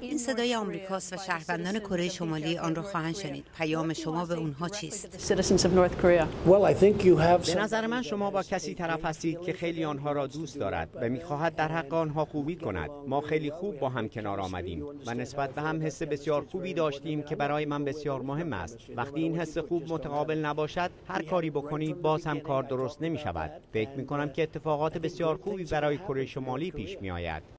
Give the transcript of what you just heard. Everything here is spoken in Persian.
این صدای آمریکاست و شهروندان کره شمالی آن را خواهند شنید. پیام شما به اونها چیست؟ the citizens of North Korea. Well, I think you have به some. نظر من شما با کسی طرف هستید که خیلی آنها را دوست دارد و می‌خواهد در حق آنها خوبی کند. ما خیلی خوب با هم کنار آمدیم و نسبت به هم حس بسیار خوبی داشتیم که برای من بسیار مهم است. وقتی این حس خوب متقابل نباشد هر کاری بکنید باز هم کار درست نمی شود فکر می کنم که اتفاقات بسیار خوبی برای کره شمالی پیش می nyomját.